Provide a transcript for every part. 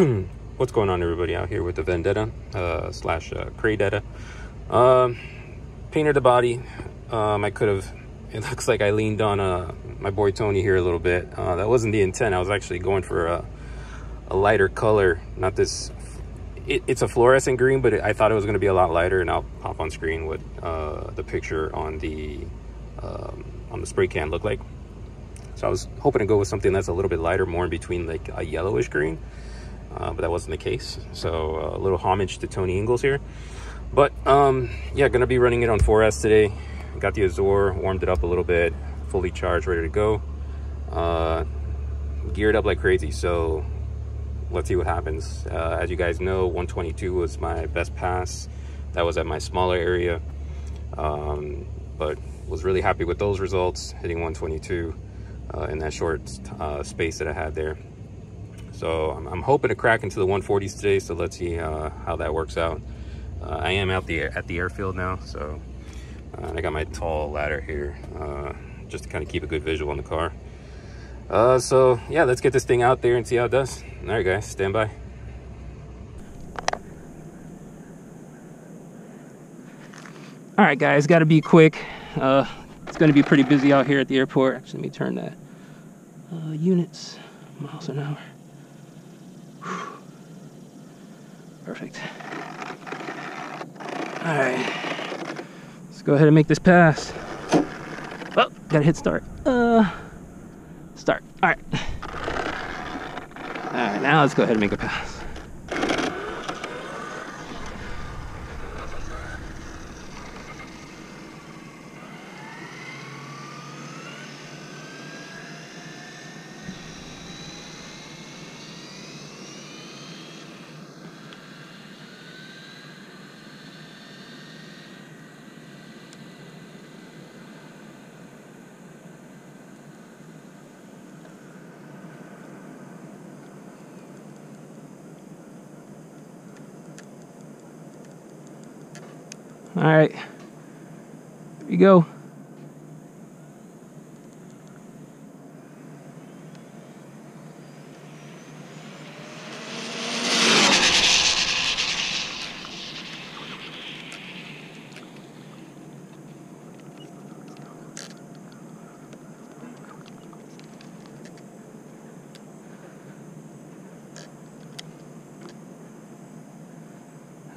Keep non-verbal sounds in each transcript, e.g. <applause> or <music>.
<clears throat> What's going on, everybody? Out here with the Vendetta uh, slash uh, Kradetta. Um, painted the body. Um, I could have. <laughs> It looks like I leaned on uh, my boy Tony here a little bit. Uh, that wasn't the intent. I was actually going for a, a lighter color, not this. It, it's a fluorescent green, but it, I thought it was going to be a lot lighter, and I'll pop on screen what uh, the picture on the um, on the spray can looked like. So I was hoping to go with something that's a little bit lighter, more in between like a yellowish green, uh, but that wasn't the case. So uh, a little homage to Tony Ingles here. But um, yeah, gonna be running it on 4S today. Got the Azure, warmed it up a little bit, fully charged, ready to go. Uh, geared up like crazy, so let's see what happens. Uh, as you guys know, 122 was my best pass. That was at my smaller area, um, but was really happy with those results, hitting 122 uh, in that short uh, space that I had there. So I'm, I'm, hoping to crack into the 140s today. So let's see uh, how that works out. Uh, I am out the at the airfield now, so uh, I got my tall ladder here uh, just to kind of keep a good visual on the car. so yeah, let's get this thing out there and see how it does. All right, guys, stand by. All right, guys, got to be quick. Uh, it's going to be pretty busy out here at the airport. Actually, let me turn that. Uh, units, miles an hour. Whew. Perfect. All right, let's go ahead and make this pass. Oh, gotta hit start. Uh, start. All right. All right, now let's go ahead and make a pass. All right, here you go.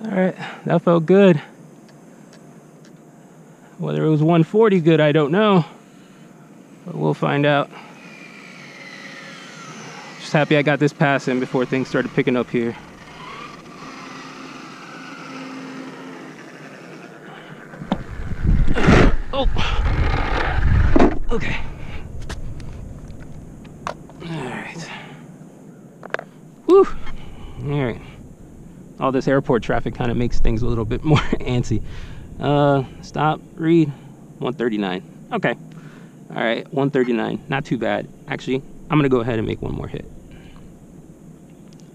All right, that felt good. Whether it was 140 good, I don't know. But we'll find out. Just happy I got this pass in before things started picking up here. Oh. Okay. Alright. Woo! Alright. All this airport traffic kind of makes things a little bit more <laughs> antsy. Uh, stop, read, 139. Okay. All right, 139. Not too bad. Actually, I'm going to go ahead and make one more hit.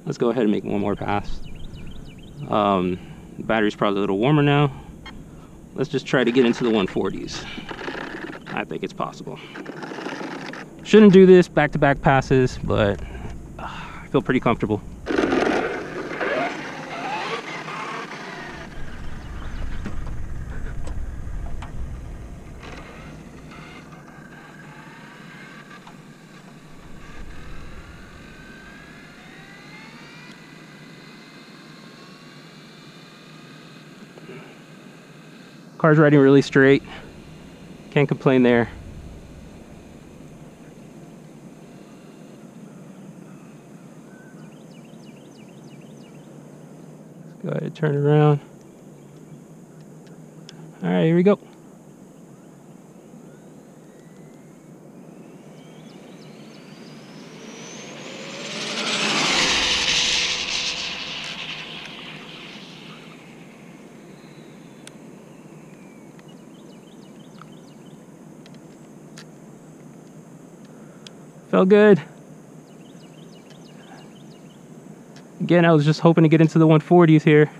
Let's go ahead and make one more pass. Um, the battery's probably a little warmer now. Let's just try to get into the 140s. I think it's possible. Shouldn't do this back-to-back -back passes, but uh, I feel pretty comfortable. Car's riding really straight. Can't complain there. Let's go ahead and turn around. All right, here we go. Felt good. Again, I was just hoping to get into the 140s here.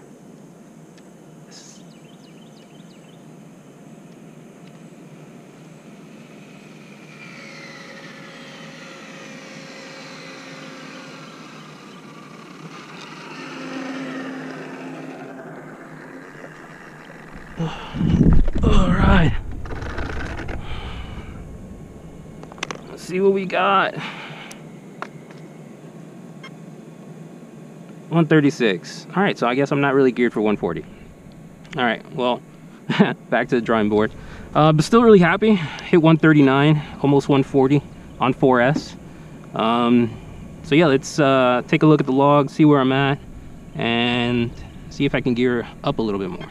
<sighs> All right. See what we got. 136. All right, so I guess I'm not really geared for 140. All right, well, <laughs> back to the drawing board. Uh, but still really happy. Hit 139, almost 140 on 4S. Um, so yeah, let's uh, take a look at the log, see where I'm at, and see if I can gear up a little bit more.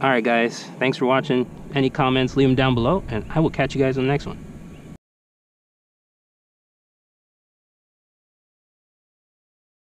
All right, guys, thanks for watching. Any comments, leave them down below, and I will catch you guys on the next one.